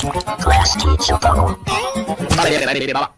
Class teacher. Vale,